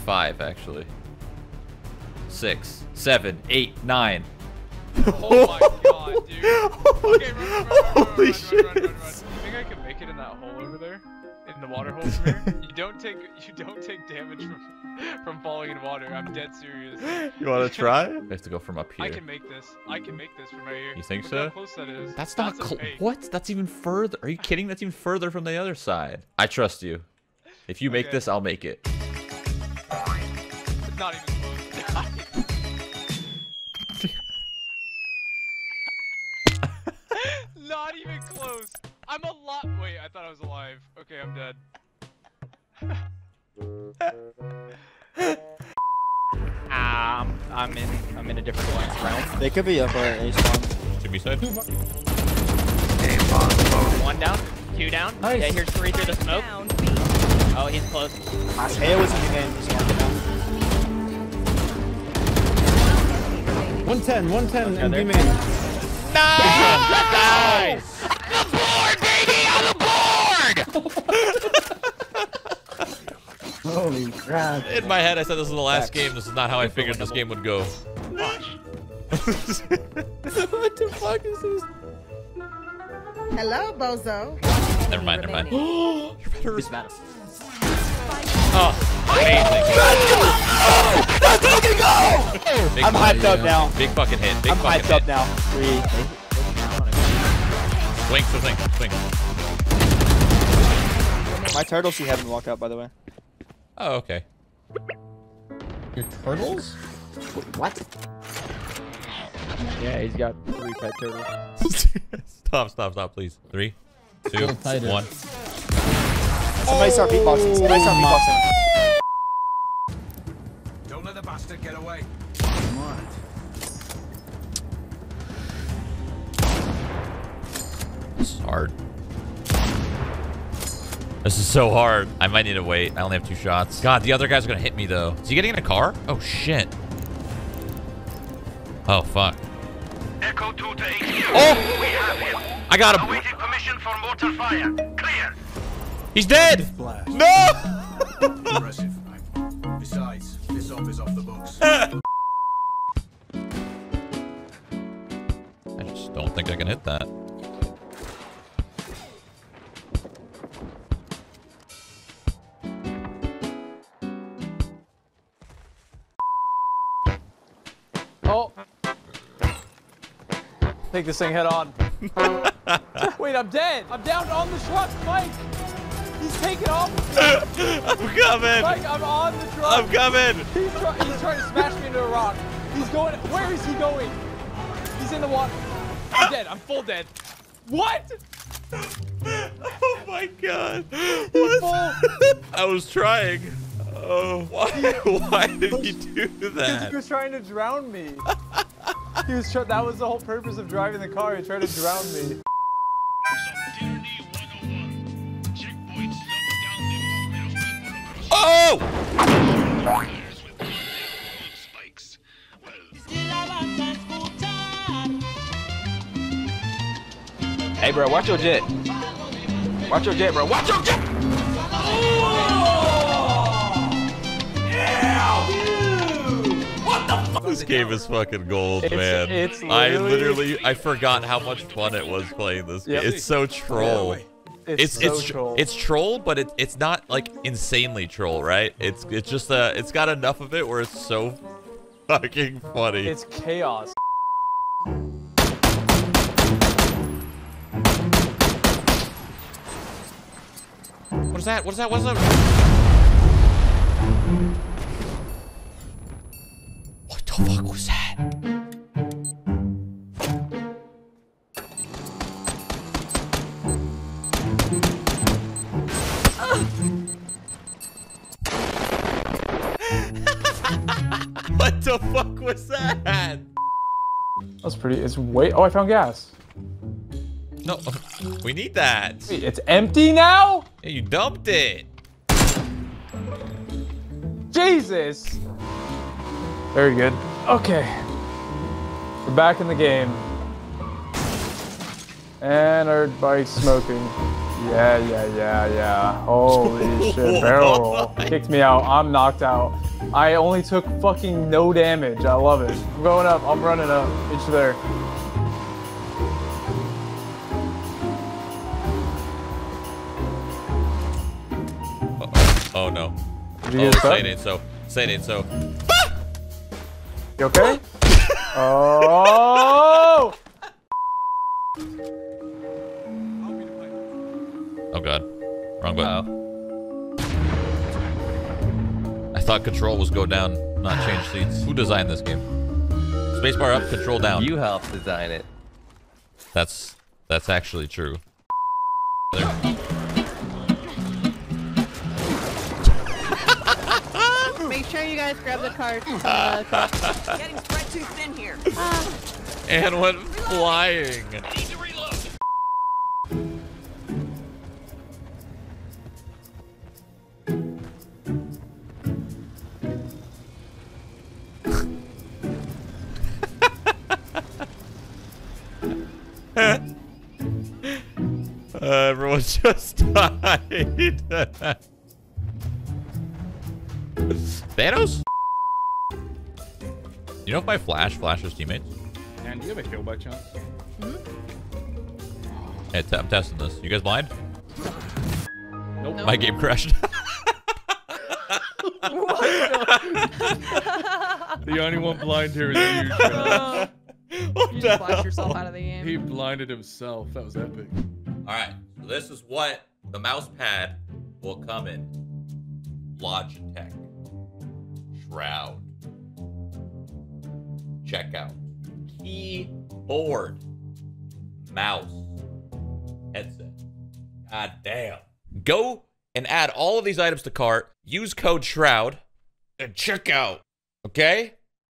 five, actually. Six, seven, eight, nine. Oh my god, dude. Holy, Okay, run, run, run, run, run, holy run, shit. run, run, run, run. You think I can make it in that hole over there? In the water hole over there? You don't take you don't take damage from from falling in water. I'm dead serious. You want to try? We have to go from up here. I can make this. I can make this from right here. You think Look so? How close that is. That's not a cl- what? That's even further. Are you kidding? That's even further from the other side. I trust you. If you make Okay. this, I'll make it. It's not even close. not even close. I'm a lot. Wait, I thought I was alive. Okay, I'm dead. Um, I'm in. I'm in a different realm. They could be up our A spawn. To be said. One down, two down. Nice. Yeah, here's three through the smoke. Oh, he's close. A was in the game. Just mark it down. 110, 110, and there. B main. Nice! Holy crap. In my head, I said this is the last game. This is not how I figured this game would go. Watch. what the fuck is this? Hello, Bozo. Never mind, never mind. Remaining. You're better. Who's mad? Oh, amazing. Big I'm hyped up now. Big fucking hit. Big I'm fucking hyped hit. up now. Three. Swing, swing, swing. My turtle see haven't walked out, by the way. Oh, okay. Your turtles? What? Yeah, he's got three pet turtles. stop, stop, stop, please. Three, two, Little tighter. one. Somebody start beatboxing. Somebody start oh, beatboxing. Don't let the bastard get away. This is hard. This is so hard. I might need to wait. I only have two shots. God, the other guy's gonna hit me though. Is he getting in a car? Oh shit. Oh fuck. Echo 2 to HQ. Oh! We have him. I got him. Awaiting permission for mortar fire. Clear. He's dead. No! Impressive. Besides, this off is off the books. think I can hit that. Oh. Take this thing head on. Wait, I'm dead. I'm down on the truck, Mike. He's taking off. I'm coming. Mike, I'm on the truck. I'm coming. He's, try- he's trying to smash me into a rock. He's going. Where is he going? He's in the water. I'm dead. I'm full dead. What? Oh my god. Full. I was trying. Oh, why? Why did he do Because that? he was trying to drown me. He was. That was the whole purpose of driving the car. He tried to drown me. Oh! Hey, bro, watch your jet. Watch your jet, bro. Watch your jet. This game is fucking gold, It's- man. it's literally... I literally- literally, I forgot how much fun it was playing this Yep. game. It's so troll. It's, It's so it's troll. it's troll, but it, it's not like insanely troll, right? It's it's just uh, it's got enough of it where it's so fucking funny. It's chaos. What is that? What is that? What is that? What the fuck was that? what the fuck was that? That's pretty. It's way. Oh, I found gas. No, oh, we need that. Wait, it's empty now. Yeah, you dumped it. Jesus. Very good. Okay. We're back in the game. And our bike's smoking. Yeah, yeah, yeah, yeah. Holy shit. Barrel roll. Oh Kicked me out. I'm knocked out. I only took fucking no damage. I love it. I'm going up. I'm running up. It's there. Oh no. Did you Oh, get stuck? say it ain't so. Say it ain't so. You okay? oh! Oh god. Wrong button. I thought control was go down, not change seats. Who designed this game? Spacebar up, control down. You helped design it. That's that's actually true. There. Sure you guys grab the cart. Uh, cart. Getting spread too thin here. And went flying. Uh, everyone just died. Thanos? You know if my Flash flashes teammates? And do you have a kill by chance? Mm-hmm. Hey, t- I'm testing this. You guys blind? Nope. My game crashed. The only one blind here is you. Travis. Oh. you just flashed yourself out of the game. he blinded himself. That was epic. All right, so this is what the mouse pad will come in. Logitech. Shroud. Checkout. Keyboard. Mouse. Headset. God damn. Go and add all of these items to cart. Use code SHROUD and check out. Okay?